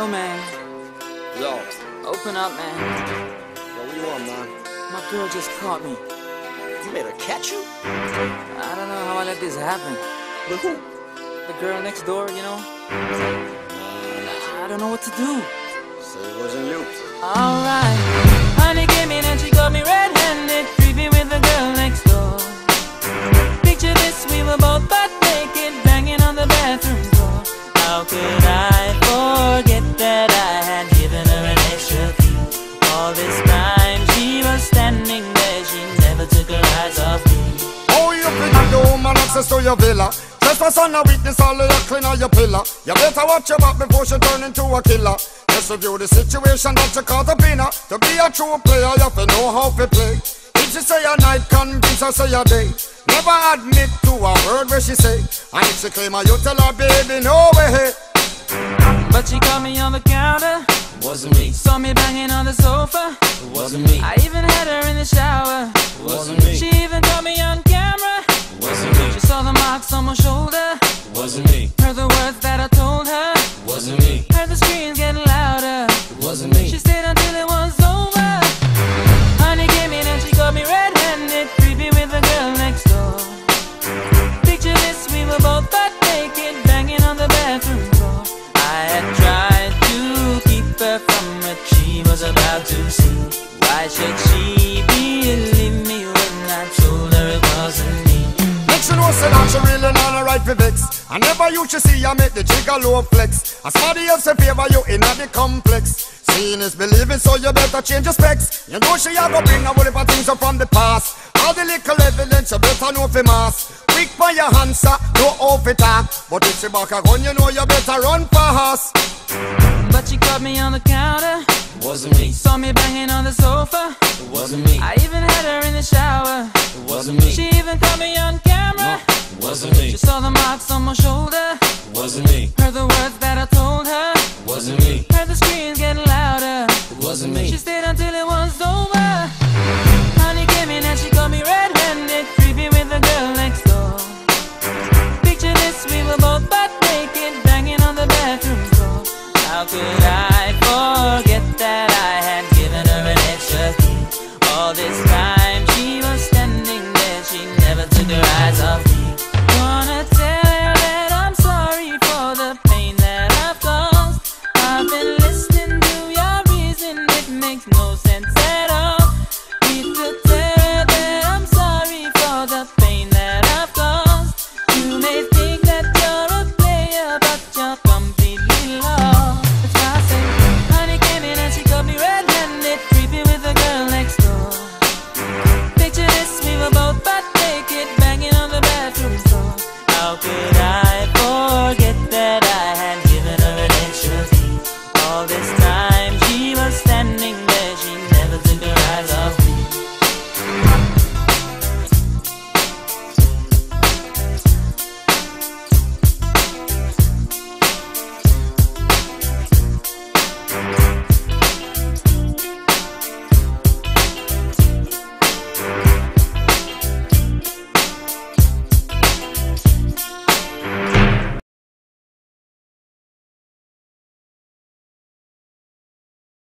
Yo, man. Yo, Open up, man. yo, what you want, man? My girl just caught me. You made her catch you? I don't know how I let this happen. With who? The girl next door, you know? I don't know what to do. Say it wasn't you. Alright. Honey came in and she got me red-handed, creepy with the girl next door. Picture this, we were both access to your villa. Trespass on a witness, all of your clean on your pillar. You better watch your back before she turn into a killer. Just review the situation that you caught up in her. To be a true player, you have to know how to play. If she say a night, convince her say a day. Never admit to a word where she say. And if she claim her, you tell her, baby, no way. But she caught me on the counter, Wasn't me, saw me banging on the sofa. wasn't me, I even had her in the shower. wasn't me, She even caught me on should she believe me when I told her it wasn't me? Make she know say that she really not a right for vex. I never you should see I make the jigger low flex. As somebody else in favor you in the complex. Seeing is believing, so you better change your specs. You know she a go bring a whole heap things from the past. All the little evidence you better know for mass. Quick for your answer, no off it talk. But if she back a gun, you know you better run fast. But she caught me on the counter, Wasn't me, saw me banging on the sofa. wasn't me, I even had her in the shower. It wasn't me, She even caught me on camera. it wasn't me, She saw the marks on my shoulder. It wasn't me, Heard the words that I told her. It wasn't me, Heard the screams getting louder. It wasn't me. She stayed until it was over. Honey came in and she got me red-handed, creepy with the girl next door. Picture this, we were both butt naked, banging on the bathroom floor. How could